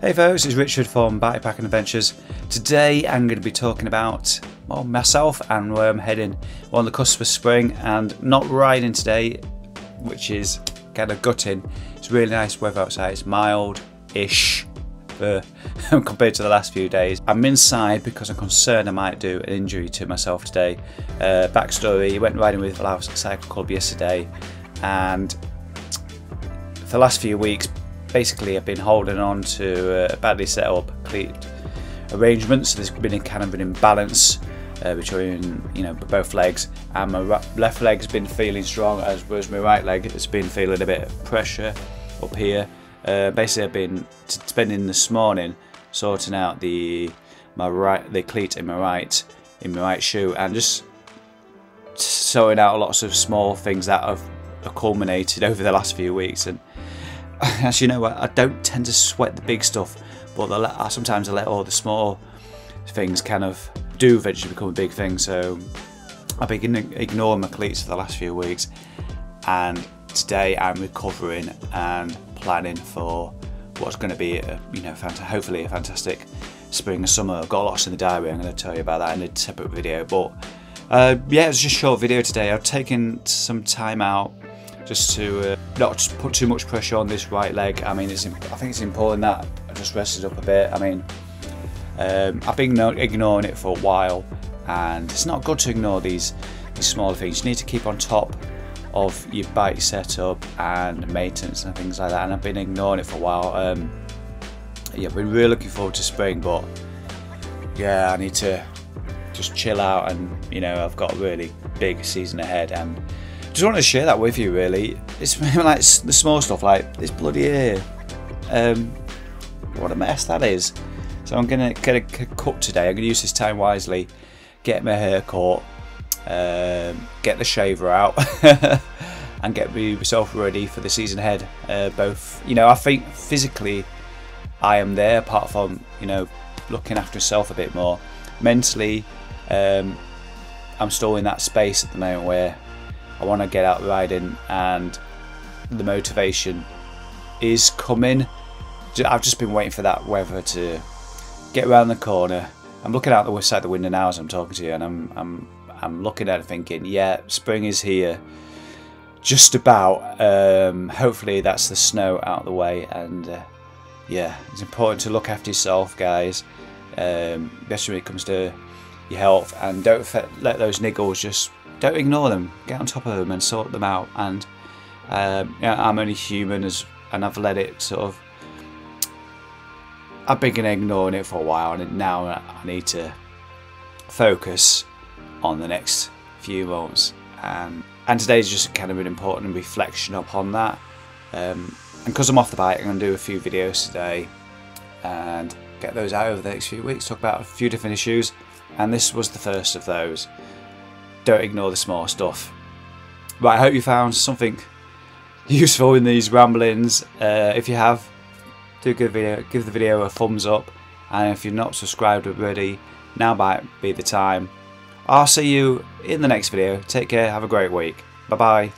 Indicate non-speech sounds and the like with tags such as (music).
Hey folks, it's Richard from Bikepacking Adventures. Today I'm going to be talking about well, myself and where I'm heading. We're on the cusp of spring and not riding today, which is kind of gutting. It's really nice weather outside, it's mild-ish uh, (laughs) compared to the last few days. I'm inside because I'm concerned I might do an injury to myself today. Uh, backstory, went riding with Louth Cycle Club yesterday and for the last few weeks basically I've been holding on to uh, badly set up cleat arrangements. So there's been a kind of an imbalance uh, between you know both legs, and my left leg's been feeling strong, as whereas my right leg It's been feeling a bit of pressure up here. Uh, basically, I've been spending this morning sorting out the my right the cleat in my right in my right shoe, and just sorting out lots of small things that have culminated (laughs) over the last few weeks and (laughs) as you know, I, don't tend to sweat the big stuff, but I sometimes I let all the small things kind of do eventually become a big thing. So I've been ignoring my cleats for the last few weeks, and today I'm recovering and planning for what's going to be, a, you know, hopefully a fantastic spring and summer. I've got lots in the diary. I'm going to tell you about that in a separate video, but. Uh, yeah, it's just a short video today. I've taken some time out just to uh, not put too much pressure on this right leg. I mean, it's I think it's important that I just rested up a bit. I mean, um, I've been ignoring it for a while, and it's not good to ignore these these smaller things. You need to keep on top of your bike setup and maintenance and things like that. And I've been ignoring it for a while. Um, yeah, I've been really looking forward to spring, but yeah, I need to just chill out and you know I've got a really big season ahead and just wanted to share that with you really. It's (laughs) like the small stuff like this bloody ear. Um, what a mess that is. So I'm gonna get a cut today. I'm gonna use this time wisely, get my hair caught, um, get the shaver out, (laughs) and get me myself ready for the season ahead. Uh, both, you know, I think physically I am there. Apart from you know looking after myself a bit more, mentally, um, I'm still in that space at the moment where I want to get out riding and the motivation is coming. I've just been waiting for that weather to get around the corner. I'm looking out the west side of the window now as I'm talking to you, and I'm I'm I'm looking at it thinking, yeah, spring is here, just about. Um, hopefully, that's the snow out of the way, and uh, yeah, it's important to look after yourself, guys, um, especially when it comes to your health, and don't let those niggles just don't ignore them. Get on top of them and sort them out. And um, yeah, I'm only human, as and I've let it sort of. I've been ignoring it for a while, and now I need to focus on the next few months. And and today's just kind of an important reflection upon that. Um, and because I'm off the bike, I'm going to do a few videos today and get those out over the next few weeks. Talk about a few different issues, and this was the first of those don't ignore the small stuff. Right, I hope you found something (laughs) useful in these ramblings. Uh, if you have, do give, video, give the video a thumbs up. And if you're not subscribed already, now might be the time. I'll see you in the next video. Take care, have a great week. Bye bye.